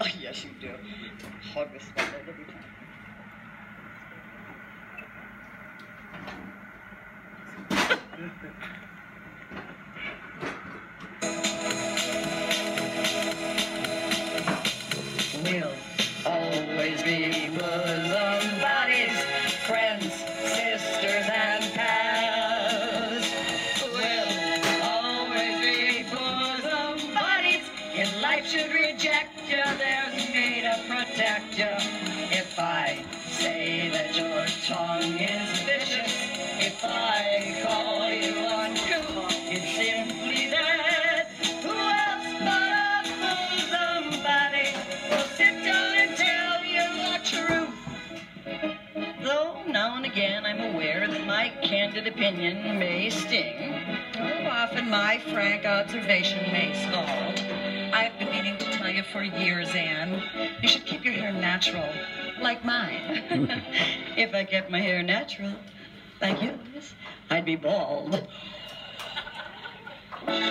Oh, yes, you do. Hug the spotlight every time. To protect you. If I say that your tongue is vicious, if I call you uncouth, it's simply that. Who else but a bosom buddy will sit down and tell you the truth? Though now and again I'm aware that my candid opinion may sting. Oh, often my frank observation may scald. Meaning to tell you for years, Anne. You should keep your hair natural, like mine. if I kept my hair natural, like yours, I'd be bald. Oh,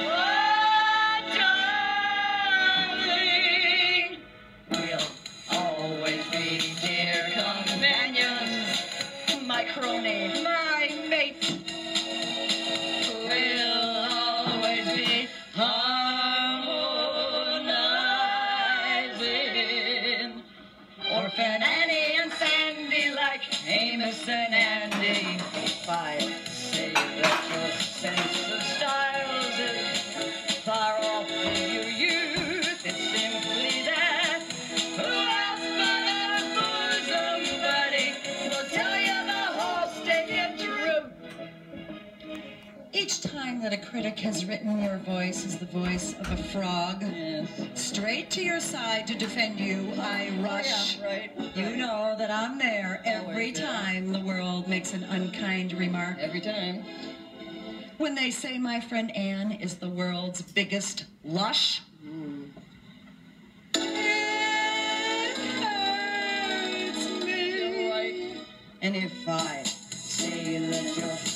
Amos and. If I say that your that a critic has written your voice as the voice of a frog, Yes. straight to your side to defend you, I oh, rush. Yeah, right. You know that I'm there every Always there. time the world makes an unkind remark. Every time. When they say my friend Anne is the world's biggest lush. Mm. It hurts me. Right. And if I say that your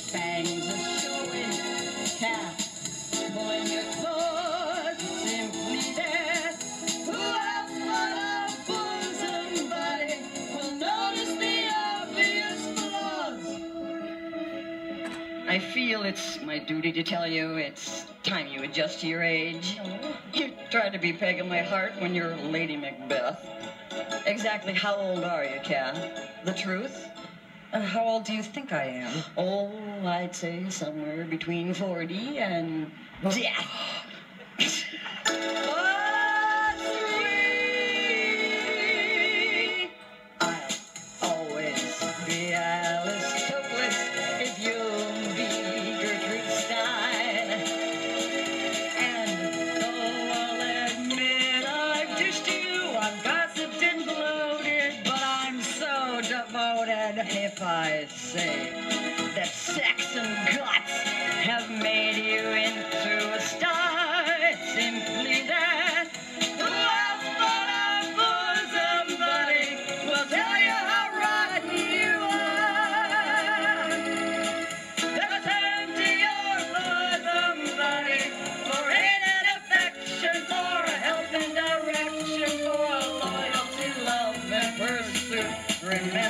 I feel it's my duty to tell you it's time you adjust to your age. You tried to be pegging my heart when you're Lady Macbeth. Exactly how old are you, Cat? The truth? Uh, how old do you think I am? Oh, I'd say somewhere between 40 and death. say that sex and guts have made you into a star. Simply that. Bosom buddy will tell you how rotten you are? To your for aid and affection, for help and direction, for loyalty, love, and. Remember.